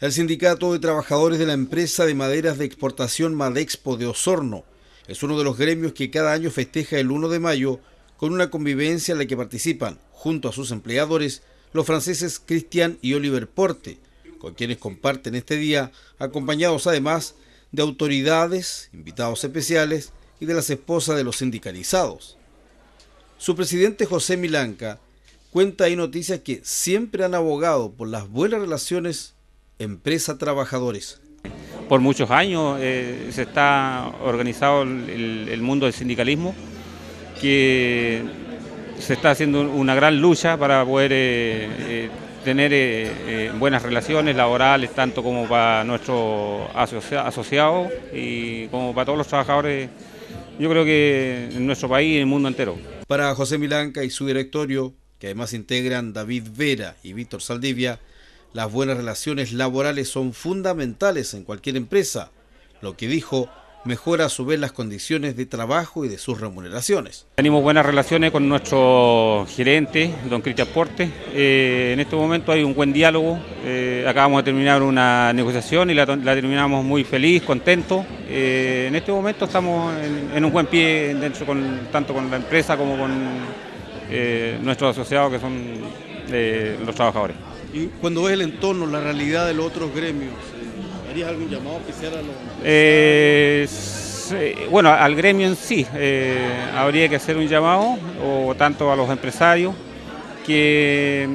El Sindicato de Trabajadores de la Empresa de Maderas de Exportación Madexpo de Osorno es uno de los gremios que cada año festeja el 1 de mayo con una convivencia en la que participan, junto a sus empleadores, los franceses Christian y Oliver Porte, con quienes comparten este día, acompañados además de autoridades, invitados especiales y de las esposas de los sindicalizados. Su presidente José Milanca cuenta ahí noticias que siempre han abogado por las buenas relaciones empresa-trabajadores. Por muchos años eh, se está organizado el, mundo del sindicalismo, que se está haciendo una gran lucha para poder eh, eh, tener buenas relaciones laborales, tanto como para nuestros asociados y como para todos los trabajadores, yo creo que en nuestro país y en el mundo entero. Para José Milanca y su directorio, que además integran David Vera y Víctor Saldivia, las buenas relaciones laborales son fundamentales en cualquier empresa, lo que dijo mejora a su vez las condiciones de trabajo y de sus remuneraciones. Tenemos buenas relaciones con nuestro gerente, don Cristian Porte. Eh, en este momento hay un buen diálogo. Eh, acabamos de terminar una negociación y la, terminamos muy feliz, contento. Eh, en este momento estamos en, un buen pie dentro tanto con la empresa como con nuestros asociados que son los trabajadores. Y cuando ves el entorno, la realidad de los otros gremios, eh, ¿harías algún llamado especial a los... Eh, bueno, al gremio en sí, eh, habría que hacer un llamado, o tanto a los empresarios, que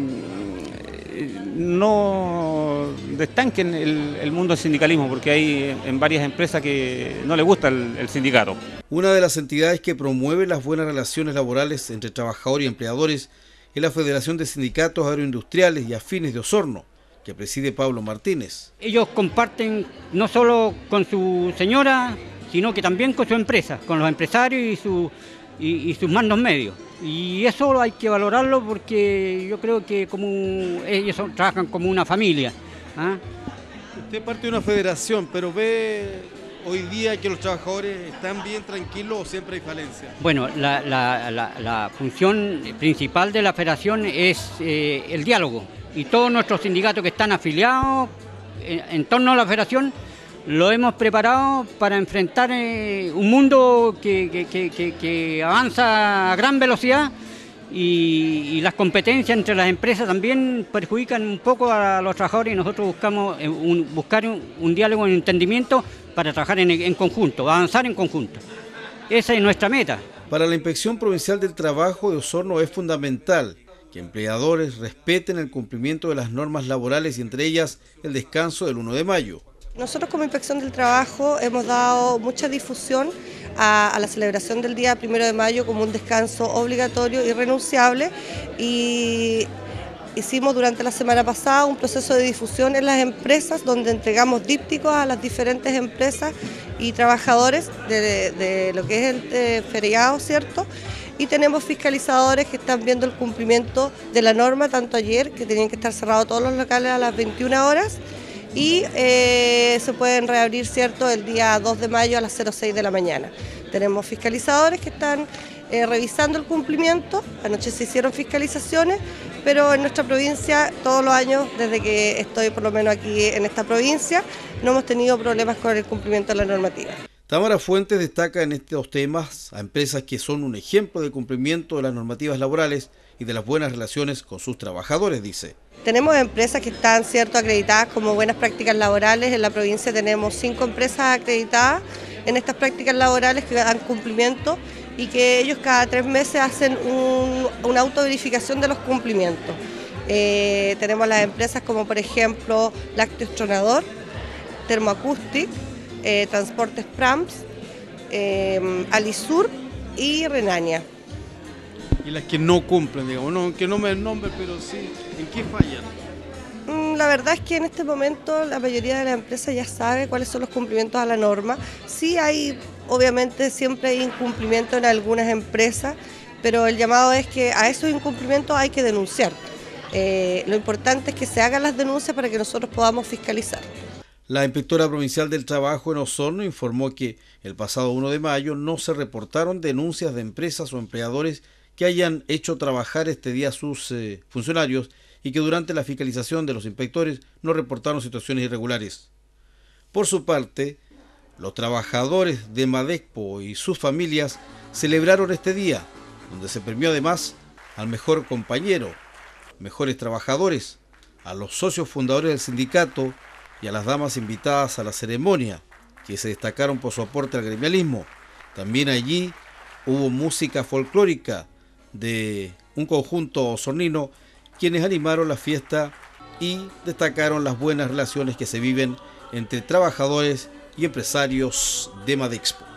no destanquen el, mundo del sindicalismo, porque hay en varias empresas que no les gusta el, el, sindicato. Una de las entidades que promueve las buenas relaciones laborales entre trabajadores y empleadores es la Federación de Sindicatos Agroindustriales y Afines de Osorno, que preside Pablo Martínez. Ellos comparten no solo con su señora, sino que también con su empresa, con los empresarios y, sus mandos medios. Y eso hay que valorarlo porque yo creo que como ellos trabajan como una familia. ¿ah? Usted parte de una federación, pero ve hoy día que los trabajadores están bien tranquilos o siempre hay falencia? Bueno, la, función principal de la federación es eh, el diálogo y todos nuestros sindicatos que están afiliados en, torno a la federación lo hemos preparado para enfrentar eh, un mundo que, avanza a gran velocidad y, las competencias entre las empresas también perjudican un poco a los trabajadores y nosotros buscamos eh, buscar un, diálogo, un entendimiento para trabajar en, conjunto, avanzar en conjunto. Esa es nuestra meta. Para la Inspección Provincial del Trabajo de Osorno es fundamental que empleadores respeten el cumplimiento de las normas laborales y entre ellas el descanso del 1 de mayo. Nosotros como Inspección del Trabajo hemos dado mucha difusión a, la celebración del día 1 de mayo como un descanso obligatorio y renunciable y hicimos durante la semana pasada un proceso de difusión en las empresas donde entregamos dípticos a las diferentes empresas y trabajadores de, lo que es el eh, feriado, ¿cierto? Y tenemos fiscalizadores que están viendo el cumplimiento de la norma, tanto ayer, que tenían que estar cerrados todos los locales a las 21 horas, y eh, se pueden reabrir, ¿cierto?, el día 2 de mayo a las 06 de la mañana. Tenemos fiscalizadores que están eh, revisando el cumplimiento, anoche se hicieron fiscalizaciones, pero en nuestra provincia todos los años, desde que estoy por lo menos aquí en esta provincia, no hemos tenido problemas con el cumplimiento de la normativa. Tamara Fuentes destaca en estos temas a empresas que son un ejemplo de cumplimiento de las normativas laborales y de las buenas relaciones con sus trabajadores, dice. Tenemos empresas que están cierto acreditadas como buenas prácticas laborales. En la provincia tenemos cinco empresas acreditadas en estas prácticas laborales que dan cumplimiento y que ellos cada tres meses hacen una autoverificación de los cumplimientos. Eh, tenemos las empresas como por ejemplo Lácteos Tronador, Termoacústic, eh, Transportes Prams, eh, Alisur y Renania. Y las que no cumplen, digamos, no, que no me el nombre, pero sí, ¿en qué fallan? Mm, la verdad es que en este momento la mayoría de las empresas ya sabe cuáles son los cumplimientos a la norma. Sí hay, obviamente siempre hay incumplimiento en algunas empresas, pero el llamado es que a esos incumplimientos hay que denunciar. Eh, lo importante es que se hagan las denuncias para que nosotros podamos fiscalizar. La inspectora provincial del trabajo en Osorno informó que el pasado 1 de mayo no se reportaron denuncias de empresas o empleadores que hayan hecho trabajar este día a sus eh, funcionarios y que durante la fiscalización de los inspectores no reportaron situaciones irregulares. Por su parte, los trabajadores de Madexpo y sus familias celebraron este día, donde se premió además al mejor compañero, mejores trabajadores, a los socios fundadores del sindicato y a las damas invitadas a la ceremonia, que se destacaron por su aporte al gremialismo. También allí hubo música folclórica de un conjunto osornino quienes animaron la fiesta y destacaron las buenas relaciones que se viven entre trabajadores y empresarios de Madexpo.